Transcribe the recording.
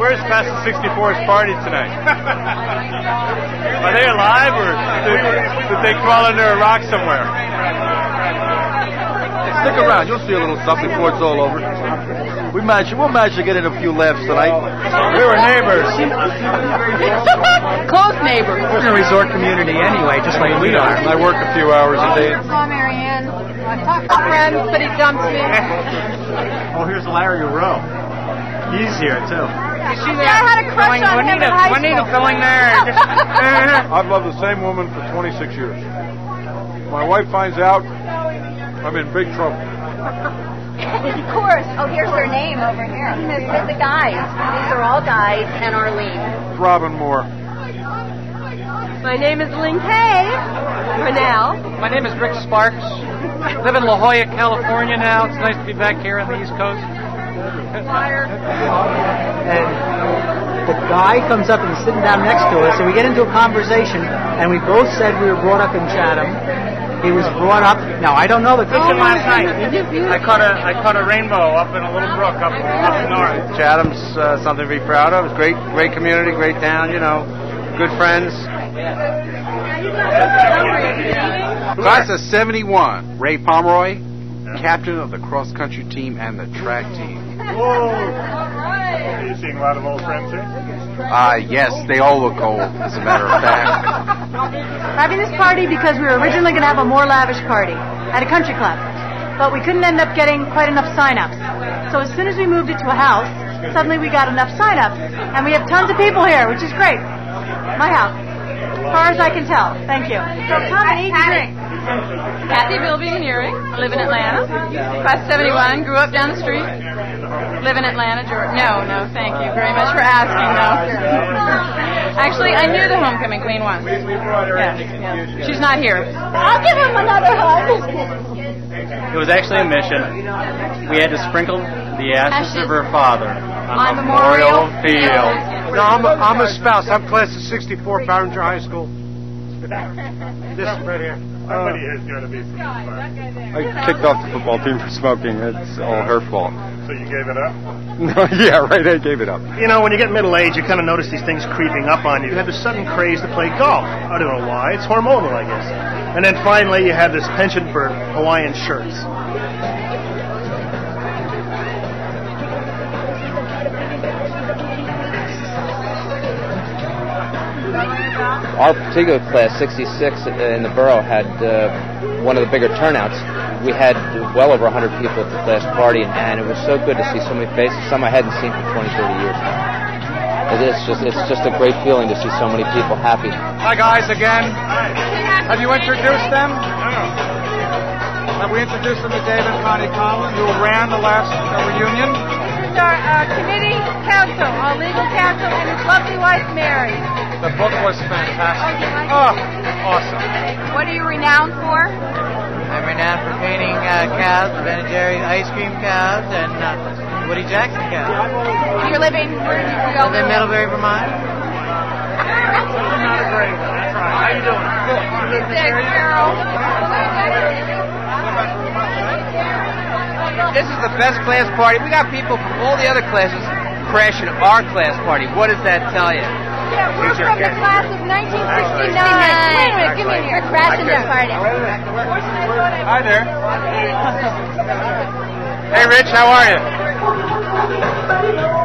where's Fast 64's party tonight? Are they alive or did, did they crawl under a rock somewhere? Stick around. You'll see a little stuff before it's all over. We managed. We'll manage to get in a few laughs tonight. We were neighbors. Close neighbors. We're in a resort community anyway, just like we are. I work a few hours a day. saw Marianne. I talked to friends, but he dumped me. Oh, here's Larry Rowe. He's here too. Yeah, I had a crush on him in high school. filling there. I've loved the same woman for 26 years. My wife finds out, I'm in big trouble. Of course. Oh, here's their name over here. This is the guys. These are all guys and Arlene. Robin Moore. My name is Lynn Kay. For now. My name is Rick Sparks. I Live in La Jolla, California now. It's nice to be back here on the East Coast. And the guy comes up and is sitting down next to us, and we get into a conversation, and we both said we were brought up in Chatham. He was brought up. No, I don't know the Fishing last night. I caught a I caught a rainbow up in a little brook up up north. Chatham's uh, something to be proud of. It's great great community, great town. You know, good friends. Class of 71, Ray Pomeroy, captain of the cross country team and the track team. Whoa! Are you seeing a lot of old friends here? Ah, yes, they all look old, as a matter of fact. having this party because we were originally going to have a more lavish party at a country club, but we couldn't end up getting quite enough sign-ups. So as soon as we moved it to a house, suddenly we got enough sign-ups, and we have tons of people here, which is great. My house, as far as I can tell. Thank you. So come and eat and drink. Kathy Bilby Nearing. Live in Atlanta. Class 71. Grew up down the street. Live in Atlanta, Georgia. No, no, thank you very much for asking, though. Actually, I knew the homecoming queen once. Yes, yes. She's not here. I'll give him another hug. It was actually a mission. We had to sprinkle the ashes of her father on, On Memorial Field. No, I'm a, I'm a spouse. I'm class of 64, Barringer High School. This right here. Somebody oh. has got to be from this part. I kicked off the football team for smoking. It's all her fault. So you gave it up? No, yeah, right. I gave it up. You know, when you get middle age, you kind of notice these things creeping up on you. You have this sudden craze to play golf. I don't know why. It's hormonal, I guess. And then finally, you have this penchant for Hawaiian shirts. Our particular class, 66 in the borough, had uh, one of the bigger turnouts. We had well over 100 people at the class party, and, and it was so good to see so many faces, some I hadn't seen for 20, 30 years. It is just, it's just a great feeling to see so many people happy. Hi guys again. Have you introduced them? Have we introduced them to David and Connie Conlon, who ran the last uh, reunion? This is our uh, committee council, our legal counsel, and his lovely wife, Mary. The book was fantastic. Oh, awesome. What are you renowned for? I'm renowned for painting uh, cows, Ben and Jerry's ice cream cows, and uh, Woody Jackson cows. You're living where do you go? I'm in Middlebury, Vermont. Not a great one. That's right. How you doing? Thanks, Carol. This is the best class party. We got people from all the other classes crashing our class party. What does that tell you? yeah, we're from the class of 1969. Wait a minute, give me here. We're party. Hi there. Hey, Rich, how are you?